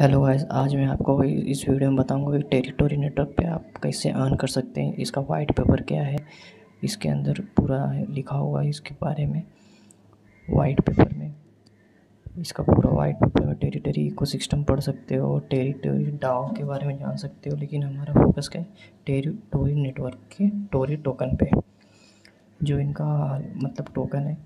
Hello guys आज मैं आपको इस वीडियो में बताऊँगा कि टेरिटोरी नेटवर्क पे आप कैसे अर्न कर सकते हैं। इसका वाइट पेपर क्या है? इसके अंदर पूरा लिखा हुआ है इसके बारे में। वाइट पेपर में। इसका पूरा वाइट पेपर में टेरिटरी इकोसिस्टम पढ़ सकते हो टेरिटोरी डाओ के बारे में जान सकते हो, लेकिन हमारा फोकस क्या है? टेरिटोरी नेटवर्क के टोरी टोकन पे। जो इनका मतलब टोकन है,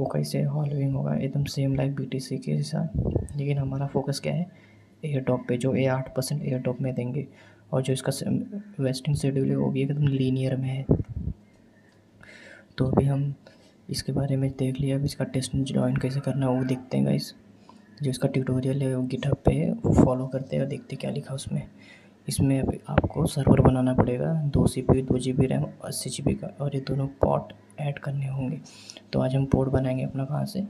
वो कैसे हॉलोइंग होगा? एकदम सेम लाइक बी के साथ। लेकिन हमारा फोकस क्या है? एयर टॉप पे, जो ए आठ परसेंट एयर टॉप में देंगे। और जो इसका वेस्टिंग शेड्यूल है, वो भी एकदम लीनियर में है। तो अभी हम इसके बारे में देख लिया। अभी इसका टेस्ट ज्वाइन कैसे करना है, वो देखते हैं गाइस जो इसका ट्यूटोरियल है, वो गिटहब पे है, वो फॉलो करते हैं और देखते क्या लिखा उसमें। इसमें अभी आपको सर्वर बनाना पड़ेगा, दो सी पी दो जी बी रैम अस्सी जी बी का, और ये दोनों पॉट ऐड करने होंगे। तो आज हम पोर्ट बनाएँगे अपना कहाँ से?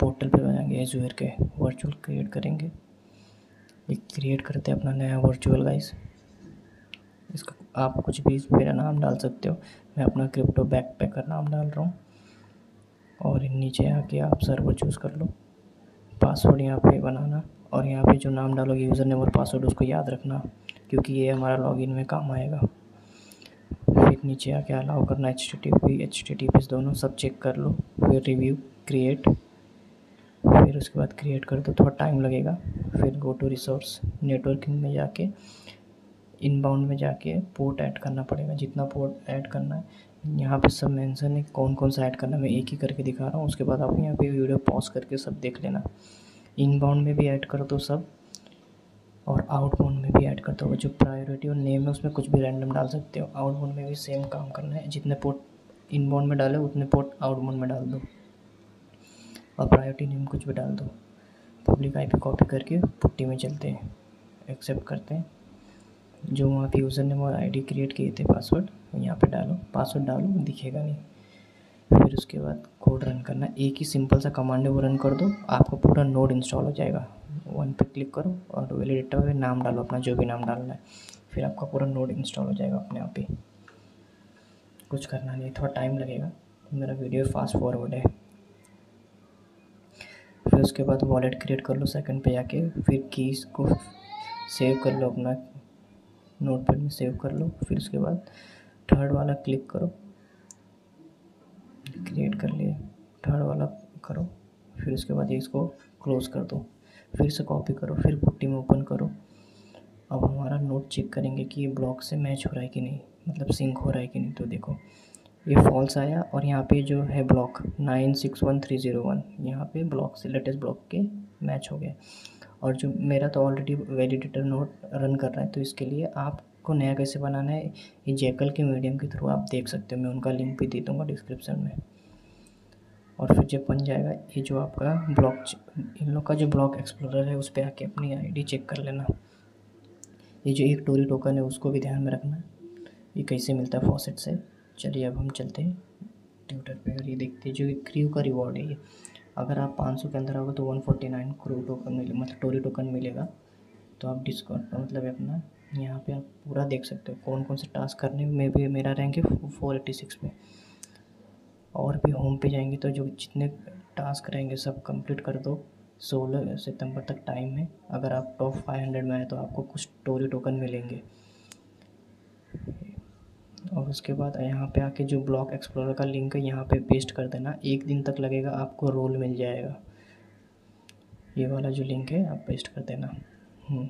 पोर्टल पे बनाएँगे एजुअर के। वर्चुअल क्रिएट करेंगे। एक क्रिएट करते हैं अपना नया वर्चुअल गाइस इसका आप कुछ भी मेरा नाम डाल सकते हो। मैं अपना क्रिप्टो बैक पैकर नाम डाल रहा हूँ। और नीचे आके आप सर्वर चूज़ कर लो। पासवर्ड यहाँ पे बनाना। और यहाँ पे जो नाम डालोगे यूज़र नेम और पासवर्ड उसको याद रखना। क्योंकि ये हमारा लॉगिन में काम आएगा। फिर नीचे आके अलाउ करना H T T P H T T P दोनों सब चेक कर लो। फिर रिव्यू क्रिएट फिर उसके बाद क्रिएट कर दो, थोड़ा टाइम लगेगा। फिर गो टू रिसोर्स नेटवर्किंग में जाके इनबाउंड में जाके पोर्ट ऐड करना पड़ेगा। जितना पोर्ट ऐड करना है, यहाँ पे सब मेंशन है कौन कौन सा ऐड करना है। मैं एक ही करके दिखा रहा हूँ, उसके बाद आप यहाँ पे वीडियो पॉज करके सब देख लेना। इनबाउंड में भी ऐड कर दो सब और आउटबाउंड में भी ऐड कर दो। जो प्रायोरिटी और नेम है, उसमें कुछ भी रैंडम डाल सकते हो। आउटबाउंड में भी सेम काम करना है। जितने पोर्ट इनबाउंड में डाले, उतने पोर्ट आउटबाउंड में डाल दो। और प्रायोरिटी नेम कुछ भी डाल दो। पब्लिक आईपी कॉपी करके पुट्टी में चलते हैं। एक्सेप्ट करते हैं। जो वहाँ पे यूज़र नेम और आईडी क्रिएट किए थे पासवर्ड यहाँ पे डालो। पासवर्ड डालो, दिखेगा नहीं। फिर उसके बाद कोड रन करना। एक ही सिंपल सा कमांड है, वो रन कर दो। आपका पूरा नोड इंस्टॉल हो जाएगा। वन पे क्लिक करो और वेलीडेटर में नाम डालो, अपना जो भी नाम डालना है। फिर आपका पूरा नोड इंस्टॉल हो जाएगा अपने आप ही। कुछ करना नहीं, थोड़ा टाइम लगेगा। मेरा वीडियो फास्ट फॉरवर्ड है। फिर उसके बाद वॉलेट क्रिएट कर लो सेकंड पे जाके, फिर कीज़ को सेव कर लो अपना नोट पैड में सेव कर लो, फिर उसके बाद थर्ड वाला क्लिक करो। क्रिएट कर लिए थर्ड वाला करो, फिर उसके बाद इसको क्लोज़ कर दो, फिर से कॉपी करो, फिर पुट्टी में ओपन करो। अब हमारा नोट चेक करेंगे कि ये ब्लॉक से मैच हो रहा है कि नहीं मतलब सिंक हो रहा है कि नहीं तो देखो। ये फॉल्स आया और यहाँ पे जो है block nine six one three zero one यहाँ पे ब्लॉक से लेटेस्ट ब्लॉक के मैच हो गए और जो मेरा तो ऑलरेडी वैलिडेटर नोट रन कर रहा है तो इसके लिए आपको नया कैसे बनाना है, ये जैकल के मीडियम के थ्रू आप देख सकते हो, मैं उनका लिंक भी दे दूँगा डिस्क्रिप्शन में। और फिर जब बन जाएगा, ये जो आपका ब्लॉक इन लोग का जो ब्लॉक एक्सप्लोरर है, उस पर आके अपनी आईडी चेक कर लेना। ये जो एक टोरी टोकन है, उसको भी ध्यान में रखना, ये कैसे मिलता है फॉसेट से। चलिए अब हम चलते हैं। ट्विटर पे और ये देखते हैं, जो क्रू का रिवॉर्ड है ये। अगर आप 500 के अंदर आओगे तो 149 फोर्टी नाइन क्रू टोकन मिले मतलब टोरी टोकन मिलेगा। तो आप डिस्काउंट मतलब अपना, यहाँ पे आप पूरा देख सकते हो कौन कौन से टास्क करने में भी, मेरा रैंक है फोर एट्टी सिक्स में। और भी होम पे जाएँगे तो जो जितने टास्क रहेंगे सब कंप्लीट कर दो। सोलह सितंबर तक टाइम है। अगर आप टॉप फाइव हंड्रेड में आए तो आपको कुछ टोरी टोकन मिलेंगे। और उसके बाद यहाँ पे आके जो ब्लॉक एक्सप्लोरर का लिंक है, यहाँ पे पेस्ट कर देना। एक दिन तक लगेगा आपको रोल मिल जाएगा। ये वाला जो लिंक है, आप पेस्ट कर देना। हम्म।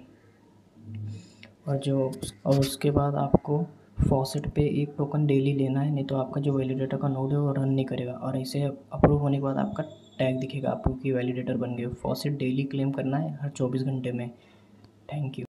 और जो, और उसके बाद आपको फॉसेट पे एक टोकन डेली लेना है, नहीं तो आपका जो वैलिडेटर का नोड है, वो रन नहीं करेगा। और ऐसे अप्रूव होने के बाद आपका टैग दिखेगा आपको कि वैलिडेटर बन गए फॉसेट डेली क्लेम करना है, हर चौबीस घंटे में। Thank you